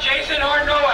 Jason Arnoa.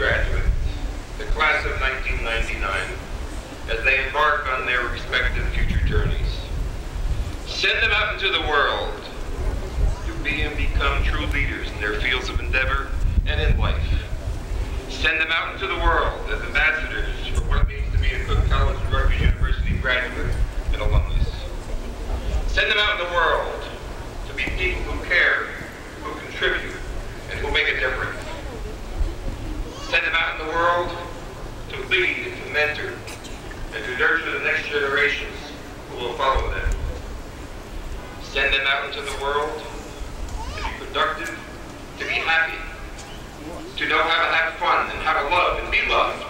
graduates, the class of 1999, as they embark on their respective future journeys. Send them out into the world to be and become true leaders in their fields of endeavor and in life. Send them out into the world as ambassadors for what it means to be a Cook College and Rutgers University graduate and alumnus. Send them out in the world to be people who care, who contribute, and who make a difference. Send them out in the world to lead and to mentor and to nurture the next generations who will follow them. Send them out into the world to be productive, to be happy, to know how to have fun and how to love and be loved,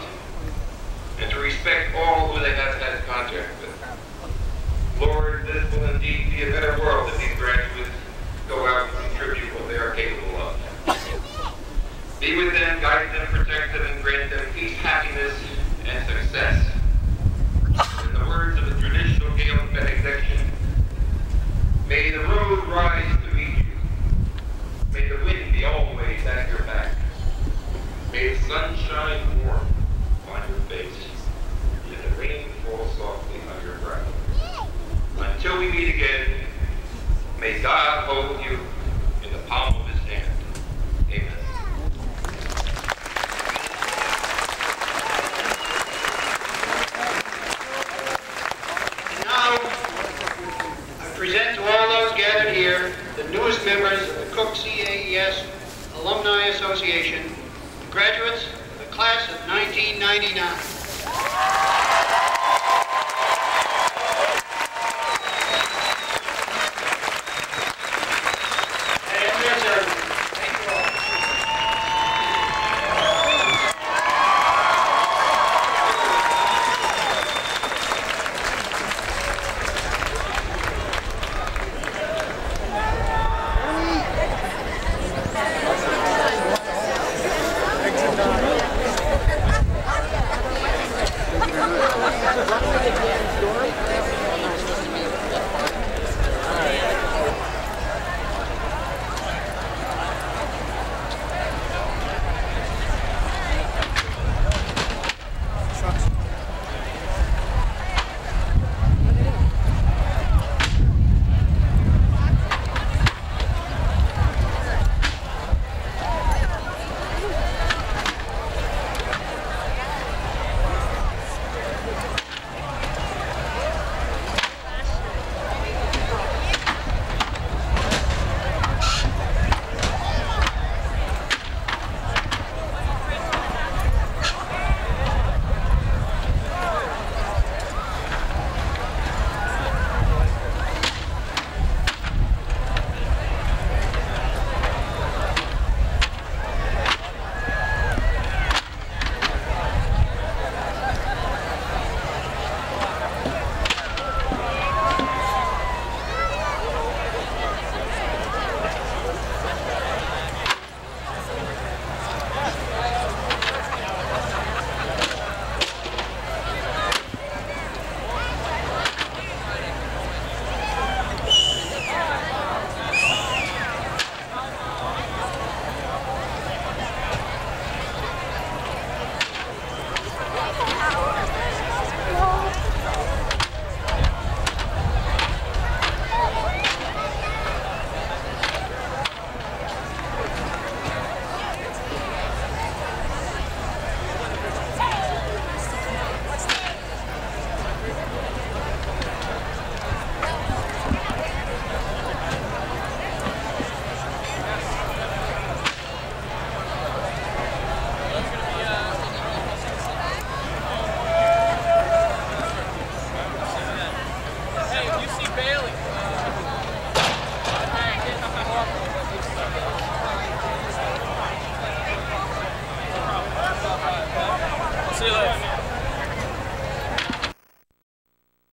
and to respect all who they have had contact with. Lord, this will indeed be a better world if these May God hold you